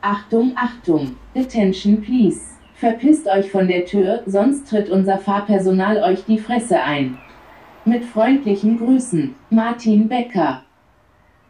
Achtung, Achtung. Attention please. Verpisst euch von der Tür, sonst tritt unser Fahrpersonal euch die Fresse ein. Mit freundlichen Grüßen, Martin Becker.